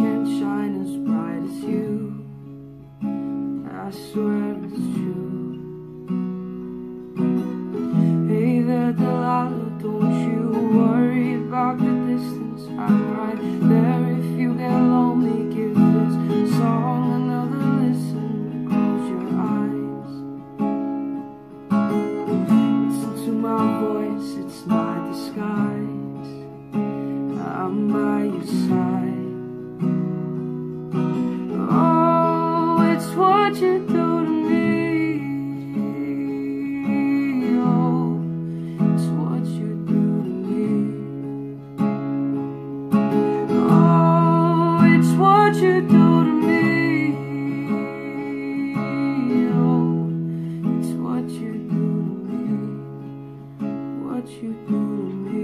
can't shine as bright as you. I swear it's true. Hey there, Delilah, don't you worry about the distance. I'm what you do to me. Oh, it's what you do to me. Oh, it's what you do to me. Oh, it's what you do to me. What you do to me.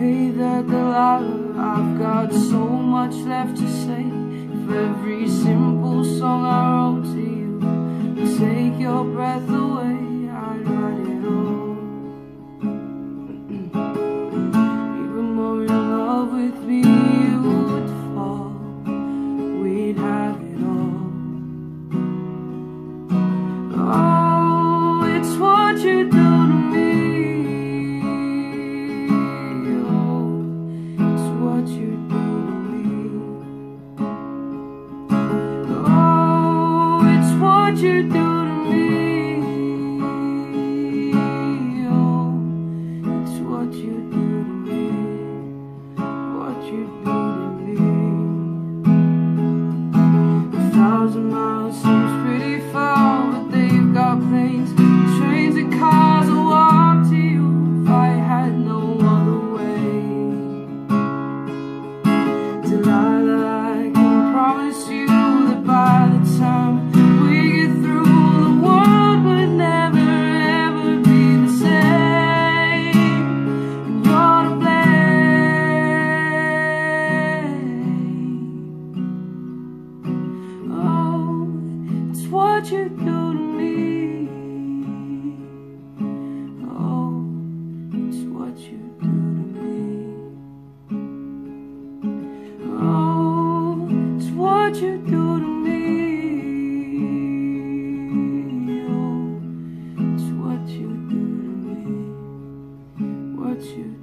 Hey there, Delilah, I've got so much left to say. With me, you would fall. We'd have it all. Oh, it's what you do to me. Oh, it's what you do to me. Oh, it's what you do thousand miles what you do to me. Oh, it's what you do to me. Oh, it's what you do to me. Oh, it's what you do to me. What you